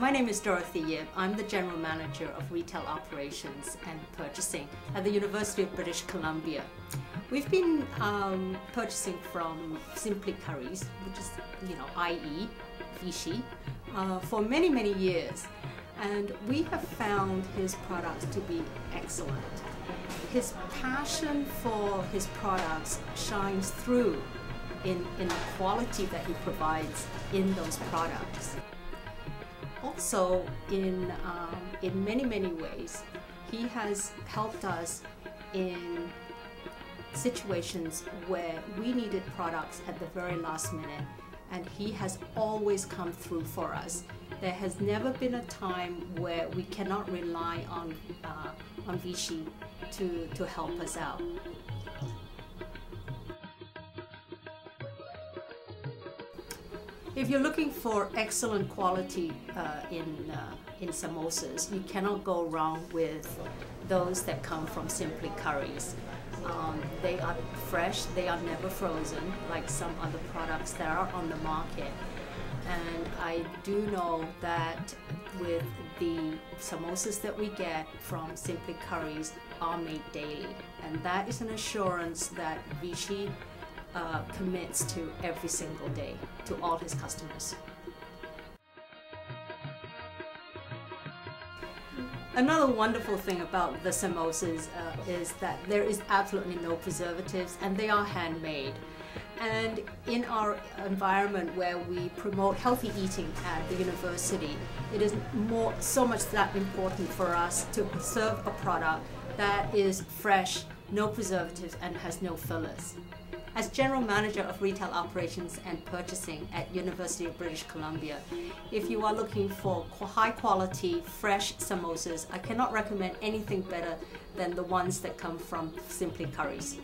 my name is Dorothy Yip. I'm the General Manager of Retail Operations and Purchasing at the University of British Columbia. We've been um, purchasing from Simply Curries, which is, you know, i.e. Vichy, uh, for many, many years. And we have found his products to be excellent. His passion for his products shines through in, in the quality that he provides in those products. Also, in, um, in many, many ways, he has helped us in situations where we needed products at the very last minute, and he has always come through for us. There has never been a time where we cannot rely on, uh, on Vichy to, to help us out. If you're looking for excellent quality uh, in, uh, in samosas, you cannot go wrong with those that come from Simply Curries. Um, they are fresh, they are never frozen like some other products that are on the market. And I do know that with the samosas that we get from Simply Curries are made daily. And that is an assurance that Vichy uh, commits to every single day to all his customers. Another wonderful thing about the samosas uh, is that there is absolutely no preservatives and they are handmade. And in our environment where we promote healthy eating at the university, it is more so much that important for us to preserve a product that is fresh, no preservatives, and has no fillers. As General Manager of Retail Operations and Purchasing at University of British Columbia, if you are looking for high quality, fresh samosas, I cannot recommend anything better than the ones that come from Simply Curries.